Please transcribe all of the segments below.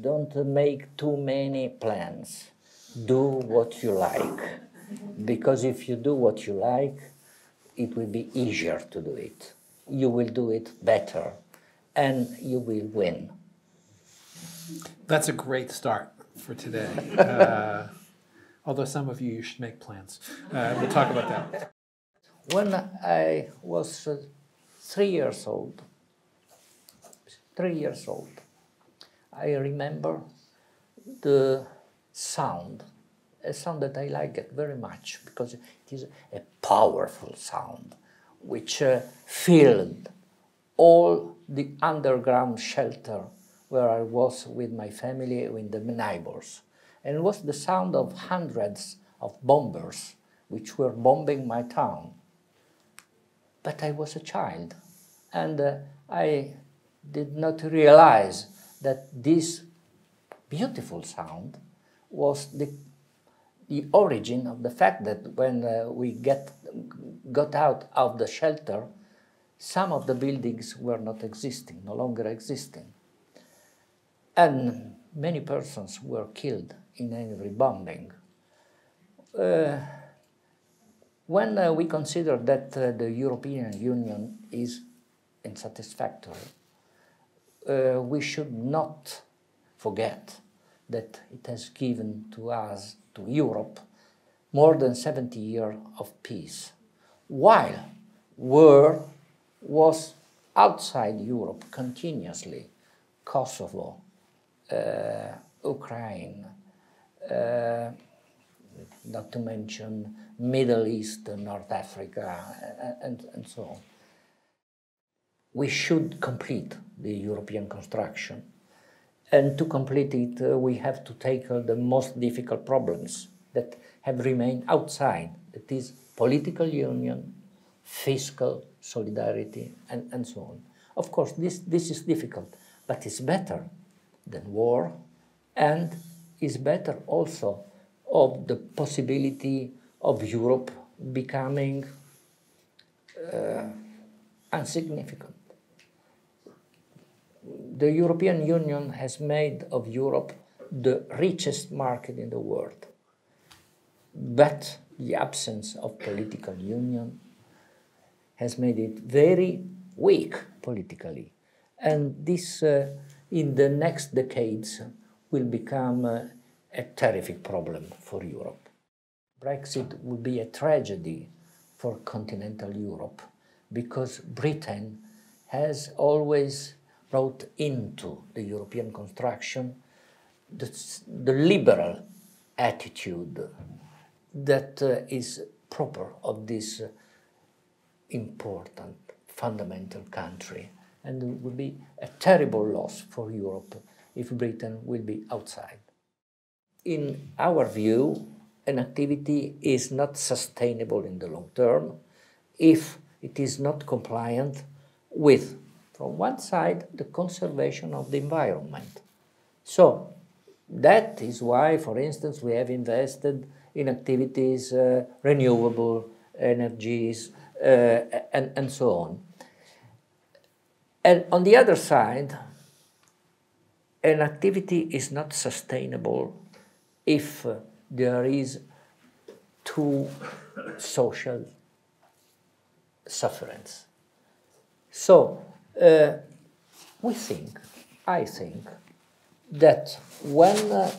don't make too many plans. Do what you like. Because if you do what you like, it will be easier to do it. You will do it better and you will win. That's a great start for today. Uh, although some of you, you should make plans. Uh, we'll talk about that. When I was uh, three years old, three years old, I remember the sound, a sound that I like it very much because it is a powerful sound which uh, filled all the underground shelter where I was with my family, with the neighbors. And it was the sound of hundreds of bombers which were bombing my town. But I was a child, and uh, I did not realize that this beautiful sound was the, the origin of the fact that when uh, we get, got out of the shelter, some of the buildings were not existing, no longer existing. And many persons were killed in every bombing. Uh, when uh, we consider that uh, the European Union is unsatisfactory, uh, we should not forget that it has given to us, to Europe, more than 70 years of peace, while war was outside Europe continuously. Kosovo, uh, Ukraine, uh, not to mention Middle East, and North Africa, and, and so on. We should complete the European construction. And to complete it, uh, we have to tackle the most difficult problems that have remained outside. That is political union, fiscal solidarity, and, and so on. Of course, this, this is difficult, but it's better than war and is better also of the possibility of Europe becoming uh, insignificant. The European Union has made of Europe the richest market in the world. But the absence of political union has made it very weak politically. And this, uh, in the next decades, will become uh, a terrific problem for Europe. Brexit will be a tragedy for continental Europe because Britain has always brought into the European construction the, the liberal attitude that uh, is proper of this uh, important, fundamental country. And it will be a terrible loss for Europe if Britain will be outside. In our view, an activity is not sustainable in the long term if it is not compliant with, from one side, the conservation of the environment. So, that is why, for instance, we have invested in activities, uh, renewable energies, uh, and, and so on. And on the other side, an activity is not sustainable if uh, there is too social sufferance. So, uh, we think, I think, that when uh,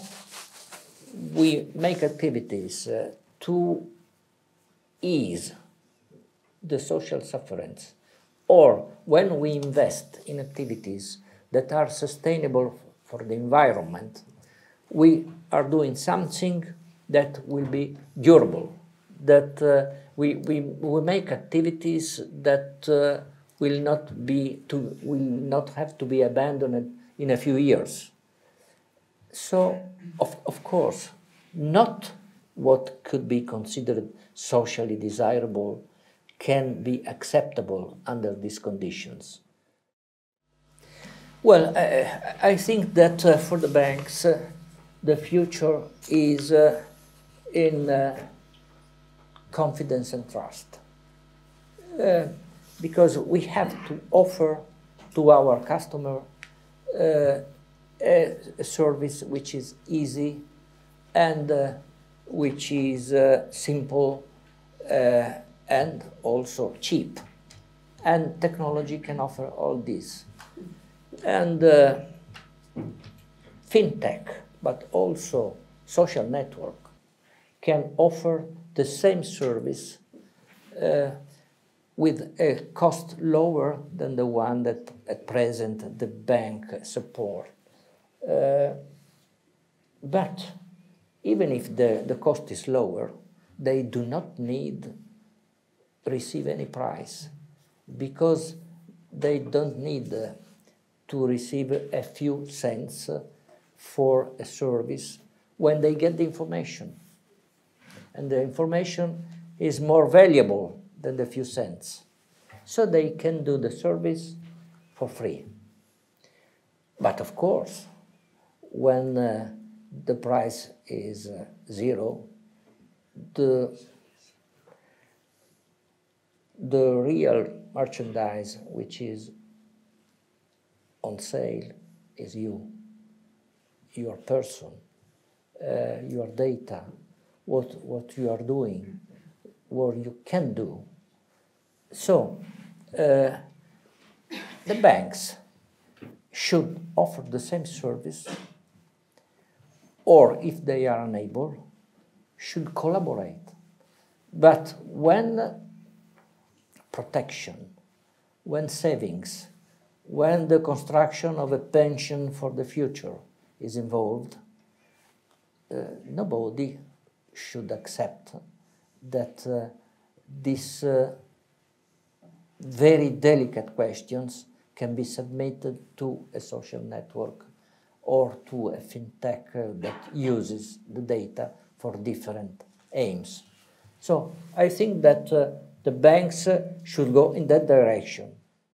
we make activities uh, to ease the social sufferance, or when we invest in activities that are sustainable for the environment, we are doing something that will be durable, that uh, we, we, we make activities that uh, will not be to, will not have to be abandoned in a few years. So, of, of course, not what could be considered socially desirable can be acceptable under these conditions. Well, I, I think that uh, for the banks, uh, the future is uh, in uh, confidence and trust. Because we have to offer to our customer uh, a, a service which is easy and uh, which is uh, simple uh, and also cheap. And technology can offer all this. And uh, fintech, but also social network, can offer the same service uh, with a cost lower than the one that at present the bank support. Uh, but even if the, the cost is lower, they do not need receive any price because they don't need uh, to receive a few cents for a service when they get the information. And the information is more valuable than the few cents. So they can do the service for free. But of course, when uh, the price is uh, zero, the, the real merchandise which is on sale is you, your person, uh, your data, what, what you are doing, what you can do. So, uh, the banks should offer the same service, or if they are unable, should collaborate. But when protection, when savings, when the construction of a pension for the future is involved, uh, nobody should accept that uh, these uh, very delicate questions can be submitted to a social network or to a fintech uh, that uses the data for different aims. So I think that uh, the banks uh, should go in that direction